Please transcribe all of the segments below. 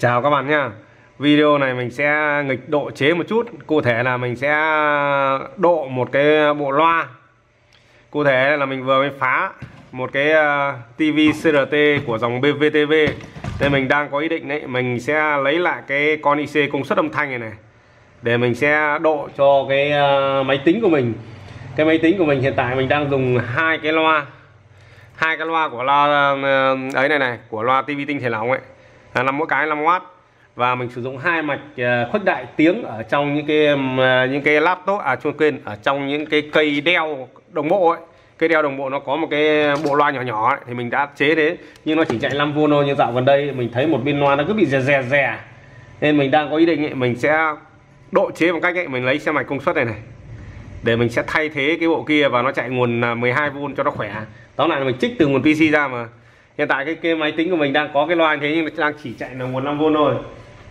Chào các bạn nha Video này mình sẽ nghịch độ chế một chút. Cụ thể là mình sẽ độ một cái bộ loa. Cụ thể là mình vừa mới phá một cái ờ, TV CRT của dòng BVTV Nên mình đang có ý định đấy, Mình sẽ lấy lại cái con IC công suất âm thanh này này, Để mình sẽ độ cho cái ờ, máy tính của mình. Cái máy tính của mình hiện tại mình đang dùng hai cái loa. Hai cái loa của loa ờ, ấy này này, của loa TV tinh thể lỏng ấy. À, là năm mỗi cái 5W và mình sử dụng hai mạch ờ, khuếch đại tiếng ở trong những cái ờ, những cái laptop à chưa quên ở trong những cái cây đeo đồng bộ ấy. Cây đeo đồng bộ nó có một cái bộ loa nhỏ nhỏ ấy, thì mình đã chế thế. Nhưng nó chỉ chạy 5V thôi nhưng dạo gần đây mình thấy một bên loa nó cứ bị rè rè rè. Nên mình đang có ý định ấy, mình sẽ độ chế bằng cách ấy, mình lấy xe mạch công suất này này để mình sẽ thay thế cái bộ kia và nó chạy nguồn à, 12V cho nó khỏe. Tóm lại là mình trích từ nguồn PC ra mà hiện tại cái, cái máy tính của mình đang có cái loa như thế nhưng đang chỉ chạy là nguồn 5V thôi.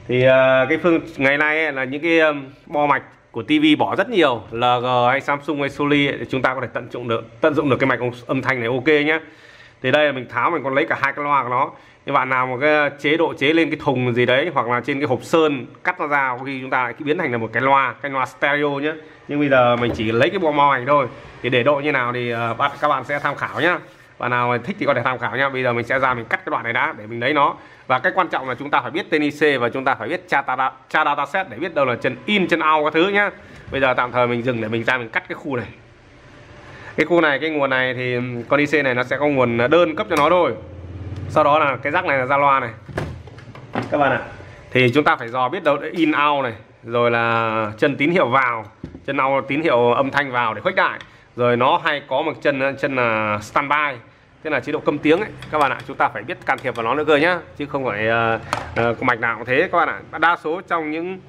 Thì uh, cái phương ngày nay ấy, là những cái um, bo mạch của TV bỏ rất nhiều LG hay Samsung hay Sony ấy, thì chúng ta có thể tận dụng được tận dụng được cái mạch âm thanh này ok nhé thì đây là mình tháo mình còn lấy cả hai cái loa của nó. Các bạn nào một cái chế độ chế lên cái thùng gì đấy hoặc là trên cái hộp sơn cắt nó ra có khi chúng ta lại biến thành là một cái loa cái loa stereo nhé nhưng bây giờ mình chỉ lấy cái bo màu ảnh thôi. Thì để độ như nào thì ờ, các bạn sẽ tham khảo nhá bạn nào thích thì có thể tham khảo nhá. Bây giờ mình sẽ ra mình cắt cái đoạn này đã để mình lấy nó. Và cái quan trọng là chúng ta phải biết tên IC và chúng ta phải biết tra data, tra để biết đâu là chân in chân out các thứ nhá. Bây giờ tạm thời mình dừng để mình ra mình cắt cái khu này. Cái khu này cái nguồn này thì con IC này nó sẽ có nguồn đơn cấp cho nó thôi. Sau đó là cái rắc này là ra loa này. Các bạn ạ thì chúng ta phải dò biết đâu in out này rồi là chân tín hiệu vào chân out tín hiệu âm thanh vào để khuếch đại. Rồi nó hay có một chân chân là standby tức là chế độ câm tiếng ấy các bạn ạ chúng ta phải biết can thiệp vào nó nữa cơ nhá chứ không phải uh, uh, mạch nào cũng thế các bạn ạ. Đa số trong những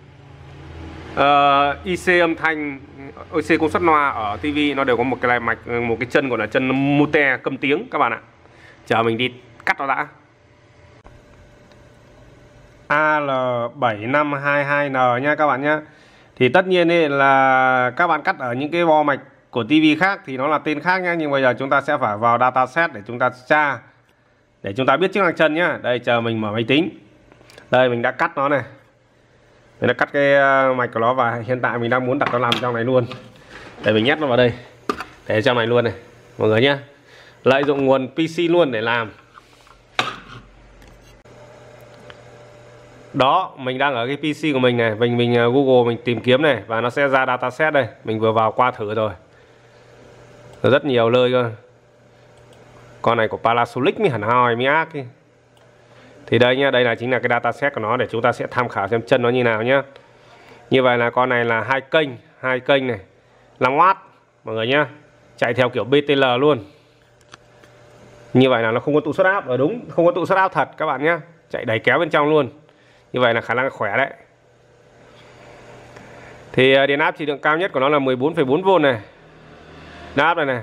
ờ, uh, IC âm thanh IC công suất loa ở TV nó đều có một cái mạch một cái chân gọi là chân mute câm tiếng các bạn ạ. Chờ mình đi cắt nó đã. AL7522N nha các bạn nhá. Thì tất nhiên ấy là các bạn cắt ở những cái bo mạch của TV khác thì nó là tên khác nhá, nhưng bây giờ chúng ta sẽ phải vào dataset để chúng ta tra, để chúng ta biết chức năng chân nhá. Đây, chờ mình mở máy tính. Đây, mình đã cắt nó này. Mình đã cắt cái ờ, mạch của nó và hiện tại mình đang muốn đặt nó làm trong này luôn. Để mình nhét nó vào đây. Để trong này luôn này, mọi người nhá. Lợi dụng nguồn PC luôn để làm. Đó, mình đang ở cái PC của mình này. Mình mình ờ, Google mình tìm kiếm này và nó sẽ ra dataset đây. Mình vừa vào qua thử rồi rất nhiều lơi cơ. Con này của Panasonic mới hẳn hoi mới ác ấy. thì đây nhá đây là chính là cái dataset của nó để chúng ta sẽ tham khảo xem chân nó như nào nhá. Như vậy là con này là hai kênh hai kênh này. 5W mọi người nhá chạy theo kiểu BTL luôn. Như vậy là nó không có tụ suất áp ở đúng không có tụ suất áp thật các bạn nhá. Chạy đẩy kéo bên trong luôn. Như vậy là khả năng khỏe đấy. Thì ờ, điện áp chỉ lượng cao nhất của nó là 14,4V này áp này này.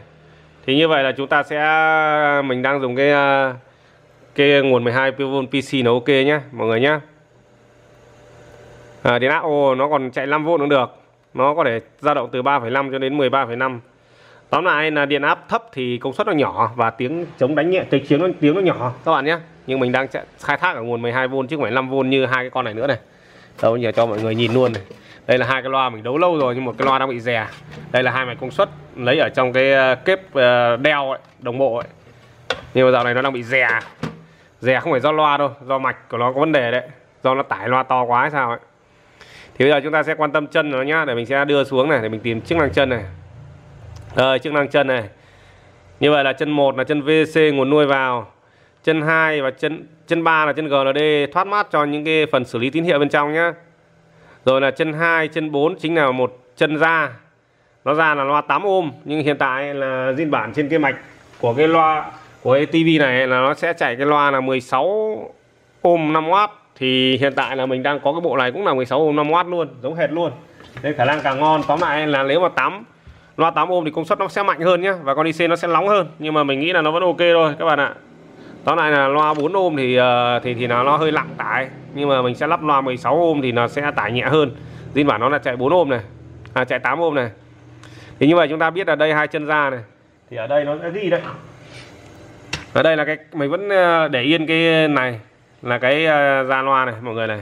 Thì như vậy là chúng ta sẽ mình đang dùng cái cái nguồn 12V PC nó ok nhé mọi người nhé à, điện áp ô nó còn chạy 5V cũng được. Nó có thể dao động từ 3,5 cho đến 13,5 tóm lại là điện áp thấp thì công suất nó nhỏ và tiếng chống đánh nhẹ tiếng tiếng nó tiếng nó nhỏ các bạn nhé nhưng mình đang khai thác ở nguồn 12V chứ không phải 5V như hai cái con này nữa này. Đâu giờ cho mọi người nhìn luôn này đây là hai cái loa mình đấu lâu rồi nhưng một cái loa đang bị rè đây là hai mạch công suất lấy ở trong cái ờ, kép ờ, đeo ấy, đồng bộ ấy. nhưng mà dạo này nó đang bị rè rè không phải do loa đâu do mạch của nó có vấn đề đấy. Do nó tải loa to quá hay sao ấy. Thì bây giờ chúng ta sẽ quan tâm chân nó nhá để mình sẽ đưa xuống này để mình tìm chức năng chân này. Rồi chức năng chân này. Như vậy là chân 1 là chân VC nguồn nuôi vào. Chân 2 và chân chân 3 là chân GND thoát mát cho những cái phần xử lý tín hiệu bên trong nhá rồi là chân 2 chân 4 chính là một chân ra nó ra là loa 8 ôm, nhưng hiện tại là zin bản trên cái mạch của cái loa, của cái TV này là nó sẽ chạy cái loa là 16 ôm 5W thì hiện tại là mình đang có cái bộ này cũng là 16 ôm 5W luôn, giống hệt luôn. Nên khả năng càng ngon. Tóm lại là nếu mà 8 loa 8 ôm thì công suất nó sẽ mạnh hơn nhé và con IC nó sẽ nóng hơn. Nhưng mà mình nghĩ là nó vẫn ok thôi, các bạn ạ tóm này là loa 4 ôm thì ờ, thì thì nó nó hơi nặng tải. Nhưng mà mình sẽ lắp loa 16 ôm thì nó sẽ tải nhẹ hơn. Zin bản nó là chạy 4 ôm này à, chạy 8 ôm này. Thì như vậy chúng ta biết là đây hai chân ra này. Thì ở đây nó sẽ ghi đấy. Ở đây là cái mình vẫn ờ, để yên cái này là cái ờ, ra loa này mọi người này.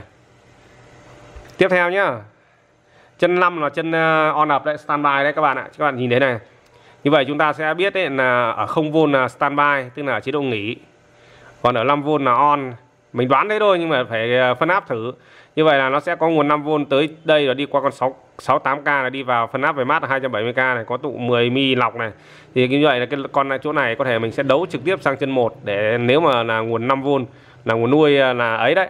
Tiếp theo nhá. Chân 5 là chân on up đấy standby đấy các bạn ạ. Các bạn nhìn thấy này. Như vậy chúng ta sẽ biết đấy là ở không vôn là standby tức là chế độ nghỉ còn ở 5V là on. Mình đoán thế thôi, nhưng mà phải à, phân áp thử. Như vậy là nó sẽ có nguồn 5V tới đây là đi qua con 6 68k là đi vào phân áp về mát là 270k này, có tụ 10 mi lọc này. Thì như vậy là cái con chỗ này có thể mình sẽ đấu trực tiếp sang chân 1 để nếu mà là nguồn 5V là nguồn nuôi à, là ấy đấy,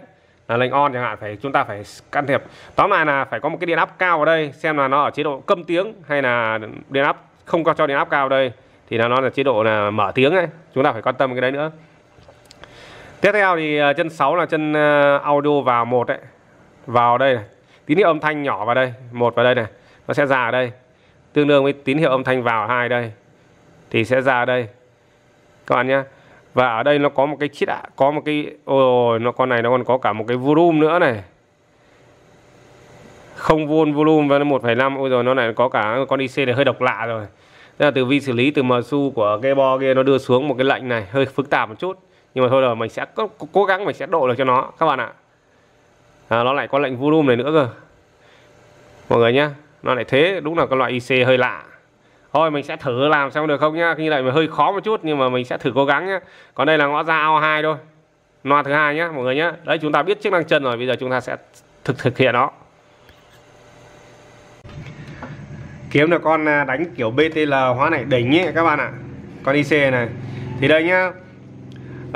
là lệnh on chẳng hạn, phải, chúng ta phải can thiệp. Tóm lại là phải có một cái điện áp cao ở đây, xem là nó ở chế độ câm tiếng hay là điện áp, không có cho điện áp cao đây, thì là nó là chế độ là mở tiếng ấy. Chúng ta phải quan tâm cái đấy nữa tiếp theo thì ờ, chân 6 là chân ờ, audio vào một đấy vào đây này. tín hiệu âm thanh nhỏ vào đây một vào đây này. Nó sẽ ra ở đây. Tương đương với tín hiệu âm thanh vào hai đây thì sẽ ra ở đây. Các bạn nhé và ở đây nó có một cái chít ạ có một cái ôi nó con này nó còn có cả một cái volume nữa này. Không vôn volume và 1,5 ôi rồi nó lại có cả con IC này hơi độc lạ rồi. Thế là từ vi xử lý từ MSU của cái bo kia nó đưa xuống một cái lệnh này hơi phức tạp một chút nhưng mà thôi rồi mình sẽ cố, cố gắng mình sẽ độ được cho nó các bạn ạ. À, nó lại có lệnh volume này nữa cơ. Mọi người nhé nó lại thế đúng là cái loại IC hơi lạ. Thôi mình sẽ thử làm xem được không nhá như này mà hơi khó một chút nhưng mà mình sẽ thử cố gắng nhá. Còn đây là ngõ ra ao hai thôi loa thứ hai nhá mọi người nhé đấy chúng ta biết chức năng chân rồi bây giờ chúng ta sẽ thực thực hiện nó. Kiếm được con à, đánh kiểu BTL hóa này đỉnh ấy các bạn ạ. Con IC này. Thì đây nhá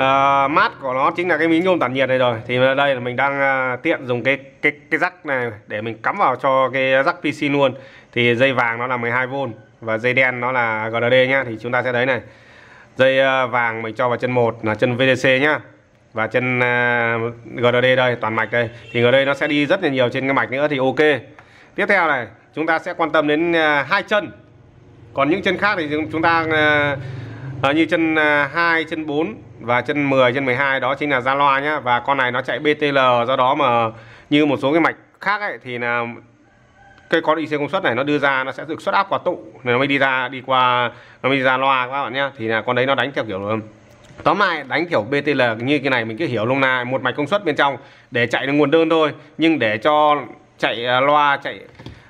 à, mát của nó chính là cái miếng nhôm tản nhiệt này rồi. Thì đây là mình đang à, tiện dùng cái cái cái rắc này để mình cắm vào cho cái rắc PC luôn. Thì dây vàng nó là 12V và dây đen nó là GND nhá. Thì chúng ta sẽ thấy này. Dây à, vàng mình cho vào chân 1 là chân VDC nhá. Và chân à, uh, GND đây toàn mạch đây. Thì ở đây nó sẽ đi rất là nhiều trên cái mạch nữa thì ok. Tiếp theo này chúng ta sẽ quan tâm đến uh, hai chân. Còn những chân khác thì chúng ta à, à, như chân à, 2 chân 4 và chân 10 chân 12 đó chính là ra loa nhá. Và con này nó chạy BTL do đó mà như một số cái mạch khác ấy thì là cái con IC công suất này nó đưa ra nó sẽ được xuất áp qua tụ nó mới đi ra đi qua nó mới đi ra loa các bạn nhá. Thì là con đấy nó đánh theo kiểu tóm lại đánh kiểu BTL như cái này mình cứ hiểu luôn là một mạch công suất bên trong để chạy được nguồn đơn thôi. Nhưng để cho chạy à, loa chạy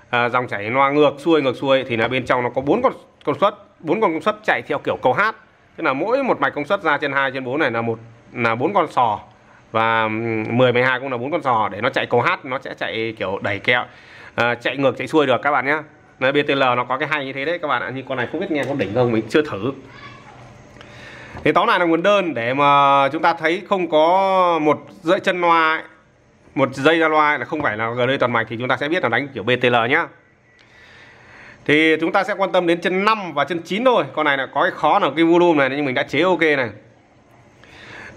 à, dòng chảy loa ngược xuôi ngược xuôi thì là bên trong nó có bốn con công suất bốn con công suất chạy theo kiểu cầu hát. Tức là mỗi một mạch công suất ra trên 2 trên 4 này là một là bốn con sò. Và 10 12 cũng là bốn con sò để nó chạy cầu hát nó sẽ chạy kiểu đẩy kẹo à, chạy ngược chạy xuôi được các bạn nhé Đấy, BTL nó có cái hay như thế đấy các bạn ạ nhưng con này không biết nghe con đỉnh không mình chưa thử. Thì tóm lại là nguồn đơn để mà chúng ta thấy không có một dây chân loa một dây ra loa là không phải là GD toàn mạch thì chúng ta sẽ biết là đánh kiểu BTL nhá thì chúng ta sẽ quan tâm đến chân 5 và chân 9 thôi. Con này là có cái khó là cái volume này nhưng mình đã chế ok này.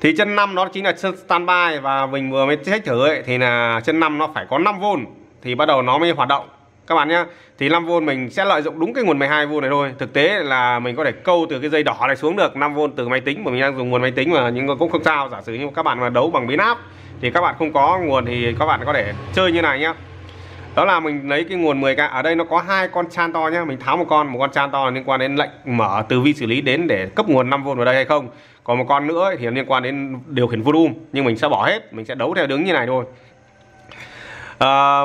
Thì chân 5 nó chính là chân standby và mình vừa mới check thử ấy, thì là chân 5 nó phải có 5V thì bắt đầu nó mới hoạt động. Các bạn nhé thì 5V mình sẽ lợi dụng đúng cái nguồn 12V này thôi. Thực tế là mình có thể câu từ cái dây đỏ này xuống được 5V từ máy tính mà mình đang dùng nguồn máy tính mà nhưng cũng không sao. Giả sử như các bạn mà đấu bằng biến áp thì các bạn không có nguồn thì các bạn có thể chơi như này nhá đó là mình lấy cái nguồn 10k ở đây nó có hai con chan to nhá. Mình tháo một con một con chan to liên quan đến lệnh mở từ vi xử lý đến để cấp nguồn 5V vào đây hay không. Còn một con nữa thì liên quan đến điều khiển volume nhưng mình sẽ bỏ hết mình sẽ đấu theo đứng như này thôi. À,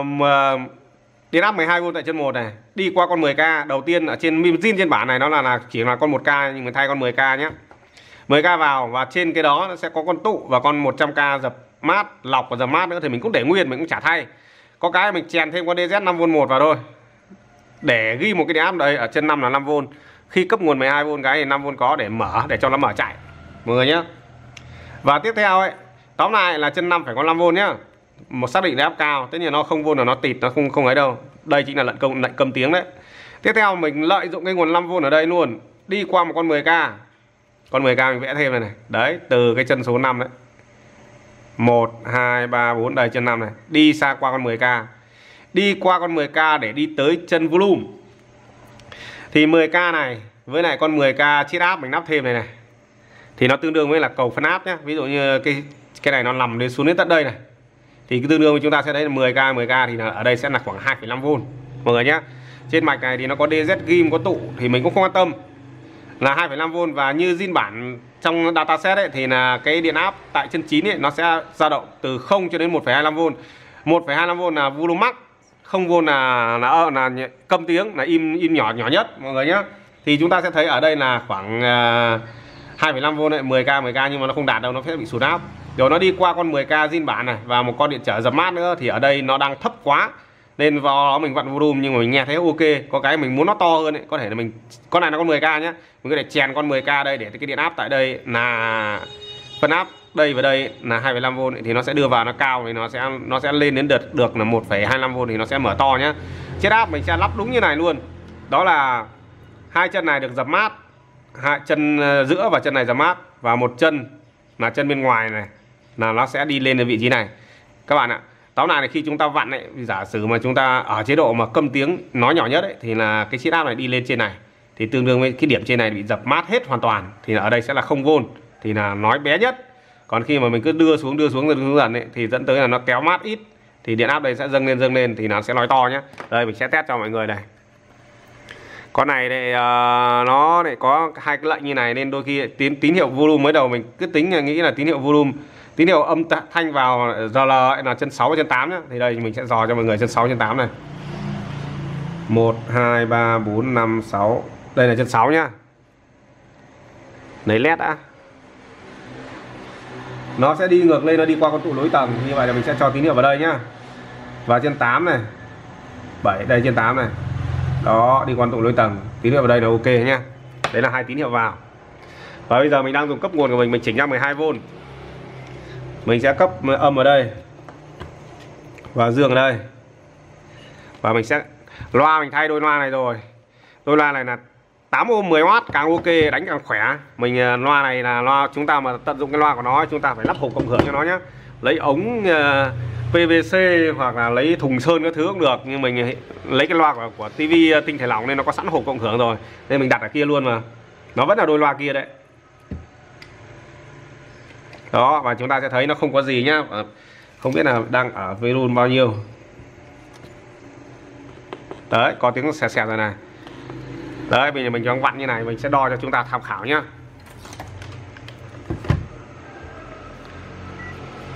điện áp 12V tại chân 1 này. Đi qua con 10k đầu tiên ở trên zin trên bản này nó là, là chỉ là con 1k nhưng mình thay con 10k nhé 10k vào và trên cái đó nó sẽ có con tụ và con 100k dập mát lọc và dập mát nữa thì mình cũng để nguyên mình cũng trả thay có cái mình chèn thêm con DZ 5V 1 vào thôi. Để ghi một cái điện áp đây ở chân 5 là 5V khi cấp nguồn 12V cái thì 5V có để mở, để cho nó mở chạy. Mọi người nhé và tiếp theo ấy, tóm lại là chân 5 phải có 5V nhá. Một xác định điện áp cao, tất nhiên nó không vô là nó tịt, nó không không ấy đâu. Đây chính là lận công lận cầm tiếng đấy. Tiếp theo mình lợi dụng cái nguồn 5V ở đây luôn. Đi qua một con 10k con 10k mình vẽ thêm này này. Đấy, từ cái chân số 5 đấy. 1 2 3 4 đây chân 5 này. Đi xa qua con 10k đi qua con 10k để đi tới chân volume. Thì 10k này với lại con 10k chiết áp mình nắp thêm này này. Thì nó tương đương với là cầu phân áp nhé ví dụ như cái cái này nó nằm đến xuống đến tận đây này. Thì cái tương đương với chúng ta sẽ thấy là 10k 10k thì là ở đây sẽ là khoảng 2,5V mọi người nhé trên mạch này thì nó có DZ ghim có tụ thì mình cũng không quan tâm là 2,5V và như zin bản trong dataset ấy thì là cái điện áp tại chân 9 ấy nó sẽ dao động từ 0 cho đến 1,25V 1,25V là volume max 0V là là ờ, là, là câm tiếng là im im nhỏ nhỏ nhất mọi người nhé thì chúng ta sẽ thấy ở đây là khoảng uh, 2,5V này 10k 10k nhưng mà nó không đạt đâu nó sẽ bị sụt áp. Rồi nó đi qua con 10k zin bản này và một con điện trở dập mát nữa thì ở đây nó đang thấp quá nên vào đó mình vặn volume nhưng mà mình nghe thấy ok có cái mình muốn nó to hơn ấy có thể là mình con này là con 10k nhá. Mình có thể chèn con 10k đây để cái điện áp tại đây là phân áp đây và đây là 2,5V thì nó sẽ đưa vào nó cao thì nó sẽ nó sẽ lên đến đợt được là 1,25V thì nó sẽ mở to nhá. Chết áp mình sẽ lắp đúng như này luôn. Đó là hai chân này được dập mát hai chân ờ, giữa và chân này dập mát và một chân là chân bên ngoài này là nó sẽ đi lên đến vị trí này. Các bạn ạ tóm lại là khi chúng ta vặn ấy giả sử mà chúng ta ở chế độ mà câm tiếng nói nhỏ nhất ấy, thì là cái chiếc áp này đi lên trên này. Thì tương đương với cái điểm trên này bị dập mát hết hoàn toàn thì ở đây sẽ là không vôn thì là nói bé nhất. Còn khi mà mình cứ đưa xuống đưa xuống dần dần ấy, thì dẫn tới là nó kéo mát ít. Thì điện áp đây sẽ dâng lên dâng lên thì nó sẽ nói to nhé đây mình sẽ test cho mọi người này. Con này này uh, nó lại có hai cái lệnh như này nên đôi khi tín tín hiệu volume mới đầu mình cứ tính là nghĩ là tín hiệu volume tín hiệu âm thanh vào RL là chân 6 chân 8 nhá. Thì đây, mình sẽ dò cho mọi người chân 6 chân 8 này. 1 2 3 4 5 6 đây là chân 6 nhá. Lấy led đã. Nó sẽ đi ngược lên, nó đi qua con tụ lối tầng. Như vậy là mình sẽ cho tín hiệu vào đây nhá. Và chân 8 này. 7 đây trên 8 này. Đó, đi qua tụ lối tầng. Tín hiệu vào đây là ok nhá. Đấy là hai tín hiệu vào. Và bây giờ mình đang dùng cấp nguồn của mình mình chỉnh ra 12V mình sẽ cấp âm ở đây. Và dương ở đây. Và mình sẽ loa mình thay đôi loa này rồi. Đôi loa này là 8 ohm 10W càng ok đánh càng khỏe. Mình ờ, loa này là loa chúng ta mà tận dụng cái loa của nó chúng ta phải lắp hộp cộng hưởng cho nó nhé lấy ống ờ, PVC hoặc là lấy thùng sơn các thứ cũng được nhưng mình ờ, lấy cái loa của, của TV tinh thể lỏng nên nó có sẵn hộp cộng hưởng rồi. Nên mình đặt ở kia luôn mà. Nó vẫn là đôi loa kia đấy đó, và chúng ta sẽ thấy nó không có gì nhá. Không biết là đang ở volume bao nhiêu. Đấy, có tiếng xè xè rồi này. Đấy, bây giờ mình cho vặn như này, mình sẽ đo cho chúng ta tham khảo nhá.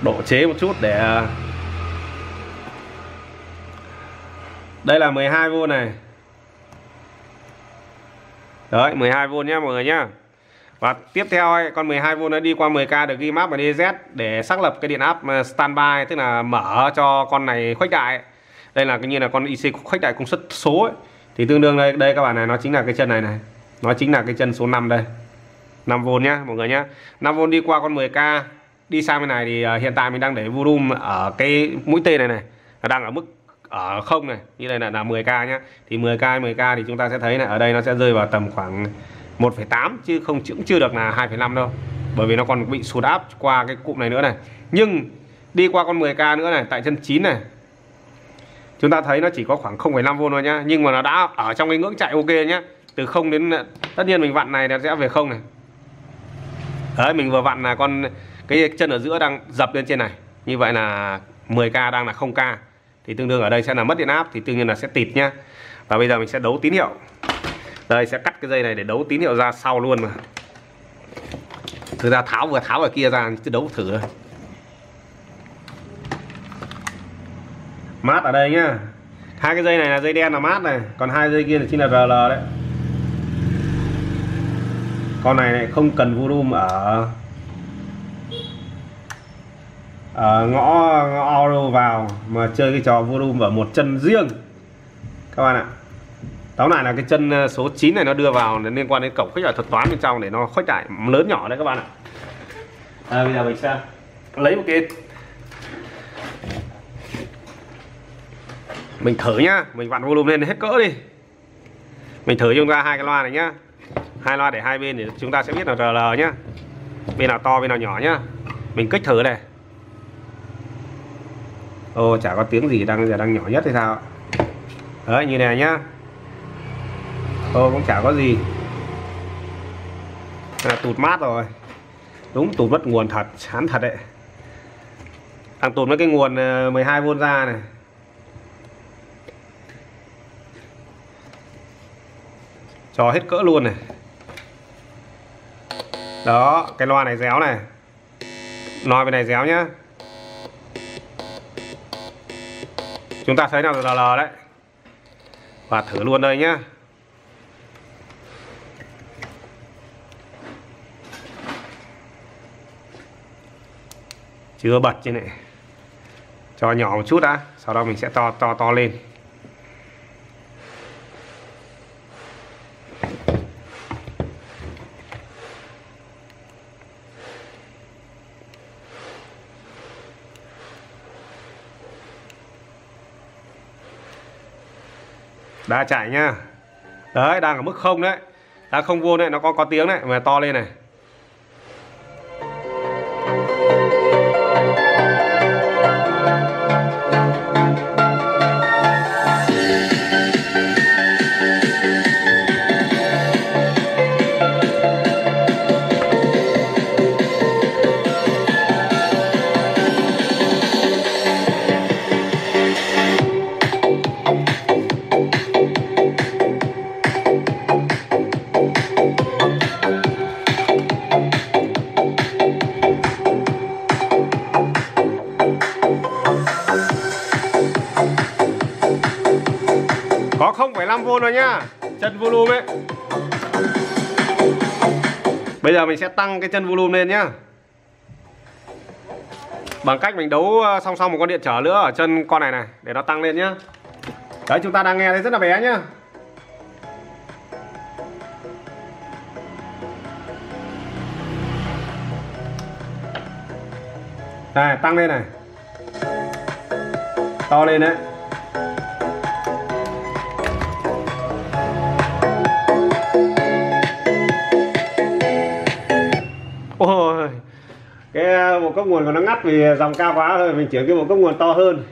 Độ chế một chút để à, đây là 12V này. Đấy 12V nhá, mọi người nhá và tiếp theo ấy, con 12V nó đi qua 10k được ghi map và DZ để xác lập cái điện áp ờ, standby tức là mở cho con này khuếch đại đây là cái như là con IC khuếch đại công suất số ấy. thì tương đương đây đây các bạn này nó chính là cái chân này này. Nó chính là cái chân số 5 đây. 5V nhá mọi người nhá. 5V đi qua con 10k đi sang bên này thì ờ, hiện tại mình đang để volume ở cái mũi tên này này. Nó đang ở mức ở không này. Như đây là là 10k nhá. Thì 10k 10k thì chúng ta sẽ thấy là ở đây nó sẽ rơi vào tầm khoảng 1,8 chứ không cũng chưa được là 2,5 đâu. Bởi vì nó còn bị sụt áp qua cái cụm này nữa này. Nhưng đi qua con 10k nữa này tại chân 9 này chúng ta thấy nó chỉ có khoảng 0,5V thôi nhá. Nhưng mà nó đã ở trong cái ngưỡng chạy ok nhá. Từ 0 đến tất nhiên mình vặn này nó sẽ về không này. Đấy mình vừa vặn là con cái chân ở giữa đang dập lên trên này. Như vậy là 10k đang là 0k thì tương đương ở đây sẽ là mất điện áp thì tương nhiên là sẽ tịt nhá. Và bây giờ mình sẽ đấu tín hiệu đây sẽ cắt cái dây này để đấu tín hiệu ra sau luôn mà. Thực ra tháo vừa tháo ở kia ra chứ đấu thử thôi. Mát ở đây nhá. Hai cái dây này là dây đen là mát này còn hai dây kia là chính là RL đấy. Con này, này không cần volume ở ở ngõ, ngõ auto vào mà chơi cái trò volume ở một chân riêng. Các bạn ạ tóm lại là cái chân ờ, số 9 này nó đưa vào liên quan đến cổng khuếch đại thuật toán bên trong để nó khuếch đại lớn nhỏ đấy các bạn ạ. À, bây giờ mình sẽ lấy một cái mình thử nhá mình vặn volume lên hết cỡ đi. Mình thử chúng ta hai cái loa này nhá. Hai loa để hai bên để chúng ta sẽ biết là RL nhá. Bên nào to bên nào nhỏ nhá. Mình kích thử này ô chả có tiếng gì đang giờ đang nhỏ nhất thì sao đấy như này nhá thôi cũng chả có gì. À, tụt mát rồi. Đúng tụt mất nguồn thật chán thật đấy. Đang tụt mất cái nguồn ờ, 12V ra này. Cho hết cỡ luôn này. Đó cái loa này réo này. Loa bên này réo nhá. Chúng ta thấy nào là lờ đấy. Và thử luôn đây nhá. Chưa bật chứ này cho nhỏ một chút đã, sau đó mình sẽ to to to lên. Đã chạy nhá. Đấy, đang ở mức không đấy. Đang không vô đấy, nó có có tiếng đấy, mà to lên này. 0,5V rồi nhá. Chân volume ấy. Bây giờ mình sẽ tăng cái chân volume lên nhá. Bằng cách mình đấu ờ, song song một con điện trở nữa ở chân con này này để nó tăng lên nhá. Đấy chúng ta đang nghe thấy rất là bé nhá. Này tăng lên này. To lên đấy. Cấp nguồn của nó ngắt vì dòng cao quá thôi, mình chuyển cái bộ cấp nguồn to hơn.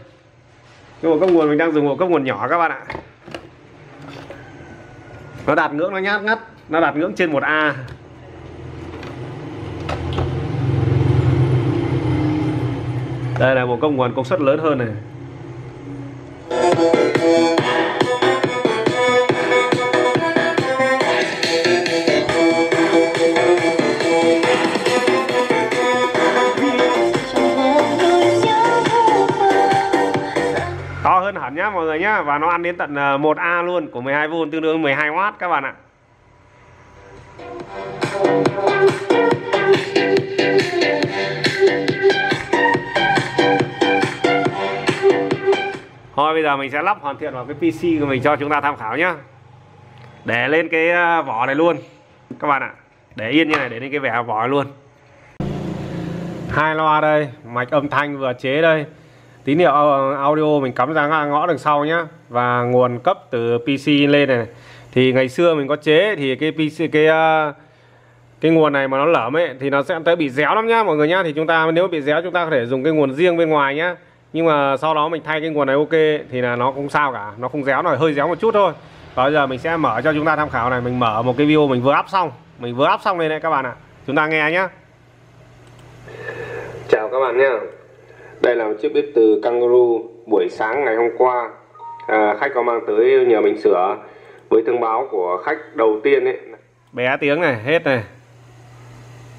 Cái bộ cấp nguồn mình đang dùng bộ cấp nguồn nhỏ các bạn ạ. Nó đạt ngưỡng, nó nhát ngắt, nó đạt ngưỡng trên 1A đây là một công nguồn công suất lớn hơn này. Nhá, mọi người nhá. Và nó ăn đến tận ờ, 1A luôn, của 12V tương đương 12W các bạn ạ. Thôi, bây giờ mình sẽ lắp hoàn thiện vào cái PC của mình cho chúng ta tham khảo nhá. Để lên cái ờ, vỏ này luôn, Các bạn ạ. Để yên như này, để lên cái vẻ vỏ này luôn. Hai loa đây, Mạch âm thanh vừa chế đây tín hiệu ờ, audio mình cắm ra ngõ đằng sau nhá. Và nguồn cấp từ PC lên này thì ngày xưa mình có chế, thì cái PC cái ờ, cái nguồn này mà nó lởm ấy, thì nó sẽ tới bị réo lắm nhá, mọi người nhá. Thì chúng ta, nếu bị réo, chúng ta có thể dùng cái nguồn riêng bên ngoài nhá. Nhưng mà sau đó mình thay cái nguồn này ok, thì là nó cũng sao cả. Nó không réo, nó hơi réo một chút thôi. Và bây giờ mình sẽ mở cho chúng ta tham khảo này. Mình mở một cái video mình vừa áp xong. Mình vừa áp xong đây này, các bạn ạ. Chúng ta nghe nhá. Chào các bạn nhá đây là một chiếc bếp từ Kangaroo buổi sáng ngày hôm qua. À, khách có mang tới nhờ mình sửa. Với thông báo của khách đầu tiên ấy bé tiếng này hết này.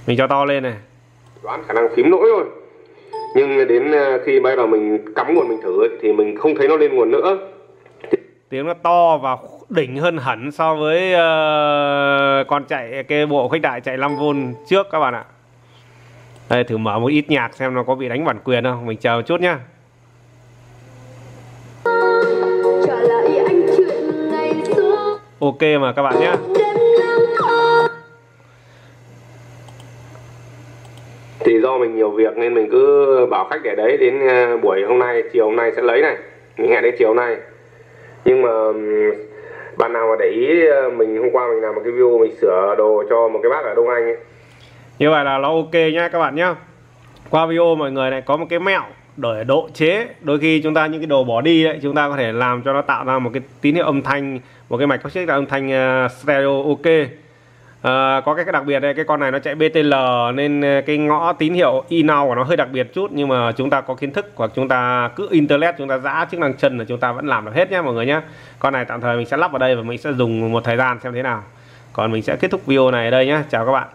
Mình cho to lên này. Đoán khả năng phím lỗi rồi nhưng đến à, khi bây giờ mình cắm nguồn mình thử ấy, thì mình không thấy nó lên nguồn nữa. Tiếng nó to và đỉnh hơn hẳn so với uh, con chạy cái bộ khuếch đại chạy 5V trước các bạn ạ đây thử mở một ít nhạc xem nó có bị đánh bản quyền không? Mình chờ một chút nhá. Ok mà các bạn nhé Thì do mình nhiều việc nên mình cứ bảo khách để đấy đến à, buổi hôm nay, chiều hôm nay sẽ lấy này. Mình hẹn đến chiều hôm nay. Nhưng mà bạn nào mà để ý à, mình hôm qua mình làm một cái video mình sửa đồ cho một cái bác ở Đông Anh ấy như vậy là nó ok nhá các bạn nhá. Qua video mọi người này có một cái mẹo để độ chế. Đôi khi chúng ta những cái đồ bỏ đi đấy chúng ta có thể làm cho nó tạo ra một cái tín hiệu âm thanh một cái mạch có chiếc âm thanh à, stereo ok. À, có cái đặc biệt đây cái con này nó chạy BTL nên à, cái ngõ tín hiệu in của nó hơi đặc biệt chút nhưng mà chúng ta có kiến thức hoặc chúng ta cứ internet chúng ta giã chức năng chân là chúng ta vẫn làm được hết nhé mọi người nhé con này tạm thời mình sẽ lắp vào đây và mình sẽ dùng một thời gian xem thế nào. Còn mình sẽ kết thúc video này ở đây nhé chào các bạn.